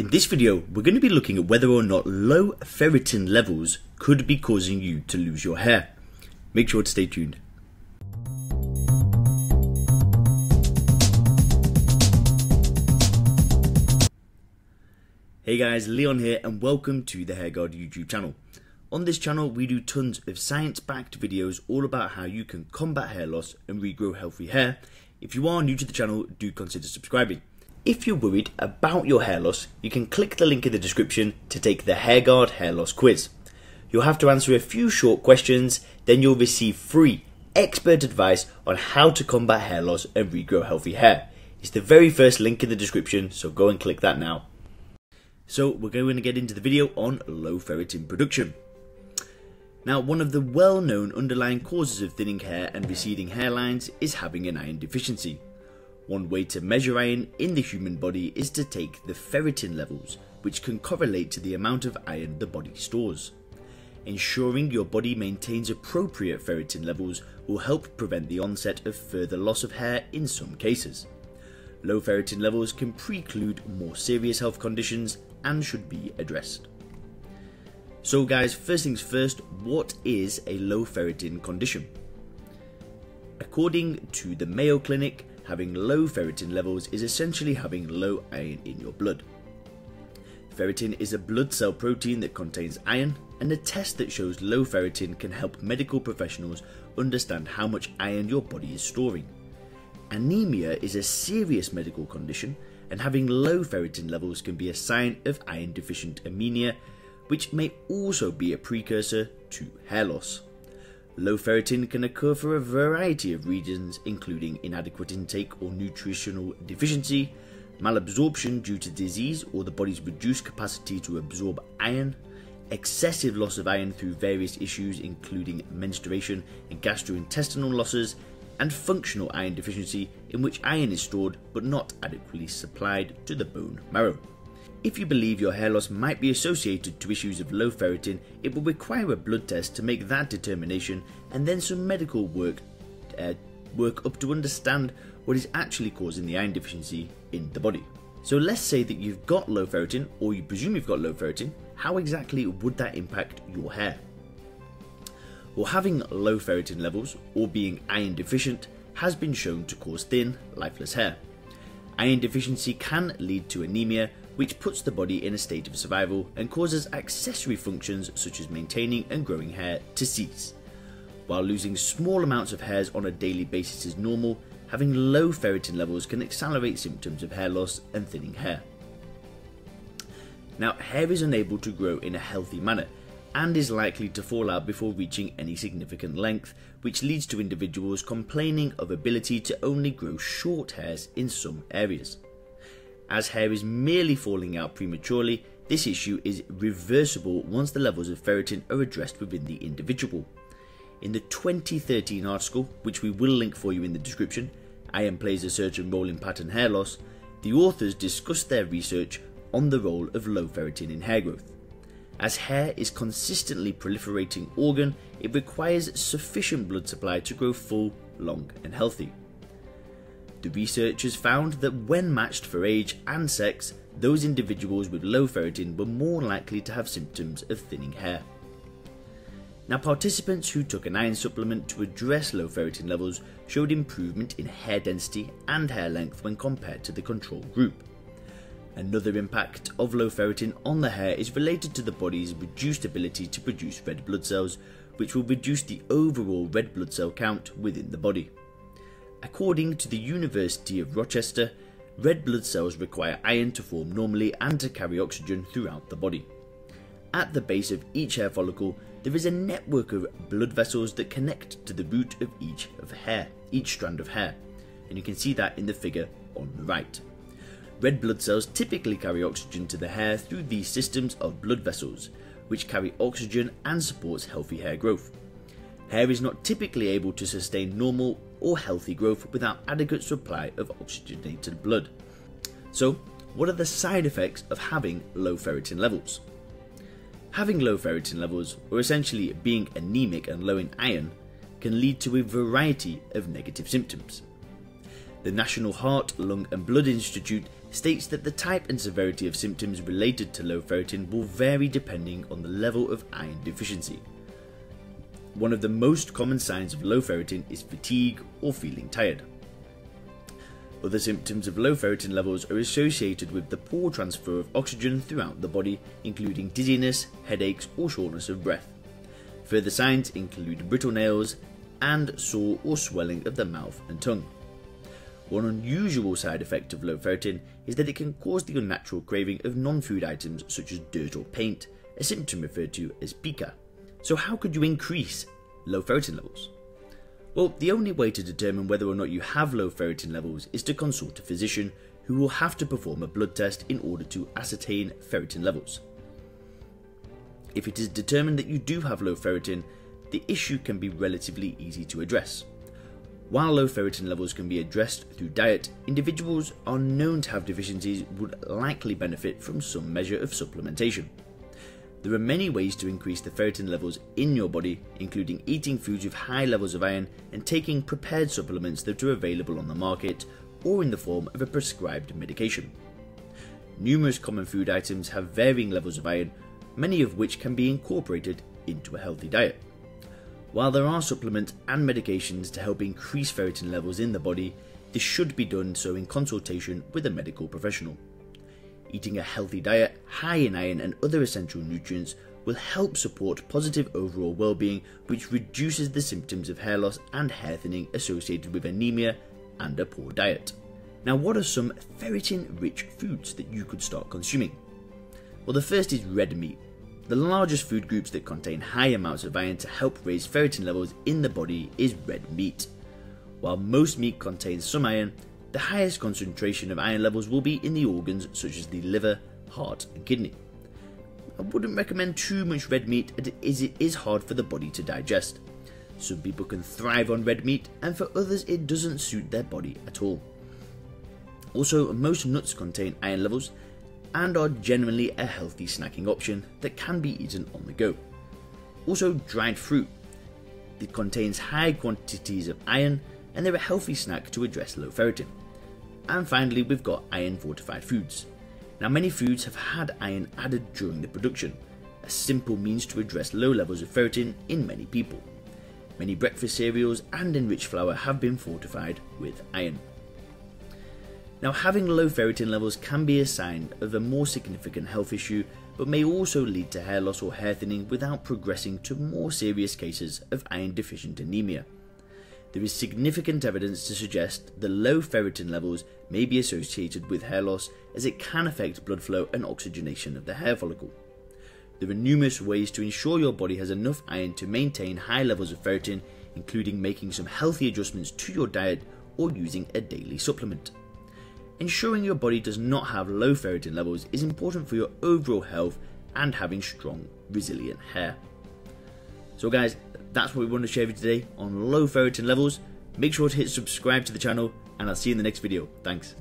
In this video, we're going to be looking at whether or not low ferritin levels could be causing you to lose your hair. Make sure to stay tuned. Hey guys, Leon here and welcome to the Hair Guard YouTube channel. On this channel, we do tons of science-backed videos all about how you can combat hair loss and regrow healthy hair. If you are new to the channel, do consider subscribing. If you're worried about your hair loss, you can click the link in the description to take the HairGuard hair loss quiz. You'll have to answer a few short questions, then you'll receive free expert advice on how to combat hair loss and regrow healthy hair. It's the very first link in the description, so go and click that now. So we're going to get into the video on low ferritin production. Now, one of the well-known underlying causes of thinning hair and receding hairlines is having an iron deficiency. One way to measure iron in the human body is to take the ferritin levels, which can correlate to the amount of iron the body stores. Ensuring your body maintains appropriate ferritin levels will help prevent the onset of further loss of hair in some cases. Low ferritin levels can preclude more serious health conditions and should be addressed. So guys, first things first, what is a low ferritin condition? According to the Mayo Clinic, having low ferritin levels is essentially having low iron in your blood. Ferritin is a blood cell protein that contains iron, and a test that shows low ferritin can help medical professionals understand how much iron your body is storing. Anemia is a serious medical condition, and having low ferritin levels can be a sign of iron deficient anemia, which may also be a precursor to hair loss. Low ferritin can occur for a variety of reasons, including inadequate intake or nutritional deficiency, malabsorption due to disease or the body's reduced capacity to absorb iron, excessive loss of iron through various issues, including menstruation and gastrointestinal losses, and functional iron deficiency, in which iron is stored but not adequately supplied to the bone marrow. If you believe your hair loss might be associated to issues of low ferritin, it will require a blood test to make that determination and then some medical work uh, work up to understand what is actually causing the iron deficiency in the body. So let's say that you've got low ferritin or you presume you've got low ferritin, how exactly would that impact your hair? Well, having low ferritin levels or being iron deficient has been shown to cause thin, lifeless hair. Iron deficiency can lead to anemia, which puts the body in a state of survival and causes accessory functions such as maintaining and growing hair to cease. While losing small amounts of hairs on a daily basis is normal, having low ferritin levels can accelerate symptoms of hair loss and thinning hair. Now, hair is unable to grow in a healthy manner and is likely to fall out before reaching any significant length, which leads to individuals complaining of ability to only grow short hairs in some areas. As hair is merely falling out prematurely, this issue is reversible once the levels of ferritin are addressed within the individual. In the 2013 article, which we will link for you in the description, Iron plays a certain role in pattern hair loss, the authors discussed their research on the role of low ferritin in hair growth. As hair is consistently proliferating organ, it requires sufficient blood supply to grow full, long and healthy. The researchers found that when matched for age and sex, those individuals with low ferritin were more likely to have symptoms of thinning hair. Now, participants who took an iron supplement to address low ferritin levels showed improvement in hair density and hair length when compared to the control group. Another impact of low ferritin on the hair is related to the body's reduced ability to produce red blood cells, which will reduce the overall red blood cell count within the body. According to the University of Rochester, red blood cells require iron to form normally and to carry oxygen throughout the body. At the base of each hair follicle, there is a network of blood vessels that connect to the root of each of hair, each strand of hair, and you can see that in the figure on the right. Red blood cells typically carry oxygen to the hair through these systems of blood vessels, which carry oxygen and supports healthy hair growth. Hair is not typically able to sustain normal or healthy growth without adequate supply of oxygenated blood. So, what are the side effects of having low ferritin levels? Having low ferritin levels, or essentially being anemic and low in iron, can lead to a variety of negative symptoms. The National Heart, Lung and Blood Institute states that the type and severity of symptoms related to low ferritin will vary depending on the level of iron deficiency. One of the most common signs of low ferritin is fatigue or feeling tired. Other symptoms of low ferritin levels are associated with the poor transfer of oxygen throughout the body, including dizziness, headaches, or shortness of breath. Further signs include brittle nails and sore or swelling of the mouth and tongue. One unusual side effect of low ferritin is that it can cause the unnatural craving of non-food items such as dirt or paint, a symptom referred to as pica. So how could you increase low ferritin levels? Well, the only way to determine whether or not you have low ferritin levels is to consult a physician who will have to perform a blood test in order to ascertain ferritin levels. If it is determined that you do have low ferritin, the issue can be relatively easy to address. While low ferritin levels can be addressed through diet, individuals are known to have deficiencies would likely benefit from some measure of supplementation. There are many ways to increase the ferritin levels in your body, including eating foods with high levels of iron and taking prepared supplements that are available on the market or in the form of a prescribed medication. Numerous common food items have varying levels of iron, many of which can be incorporated into a healthy diet. While there are supplements and medications to help increase ferritin levels in the body, this should be done so in consultation with a medical professional. Eating a healthy diet high in iron and other essential nutrients will help support positive overall well-being which reduces the symptoms of hair loss and hair thinning associated with anemia and a poor diet. Now what are some ferritin rich foods that you could start consuming? Well the first is red meat the largest food groups that contain high amounts of iron to help raise ferritin levels in the body is red meat. While most meat contains some iron, the highest concentration of iron levels will be in the organs such as the liver, heart and kidney. I wouldn't recommend too much red meat as it is hard for the body to digest. Some people can thrive on red meat and for others it doesn't suit their body at all. Also, most nuts contain iron levels and are generally a healthy snacking option that can be eaten on the go. Also, dried fruit. It contains high quantities of iron and they're a healthy snack to address low ferritin. And finally, we've got iron fortified foods. Now, many foods have had iron added during the production, a simple means to address low levels of ferritin in many people. Many breakfast cereals and enriched flour have been fortified with iron. Now, having low ferritin levels can be a sign of a more significant health issue, but may also lead to hair loss or hair thinning without progressing to more serious cases of iron deficient anemia. There is significant evidence to suggest that low ferritin levels may be associated with hair loss as it can affect blood flow and oxygenation of the hair follicle. There are numerous ways to ensure your body has enough iron to maintain high levels of ferritin, including making some healthy adjustments to your diet or using a daily supplement. Ensuring your body does not have low ferritin levels is important for your overall health and having strong, resilient hair. So guys, that's what we want to share with you today on low ferritin levels. Make sure to hit subscribe to the channel and I'll see you in the next video. Thanks.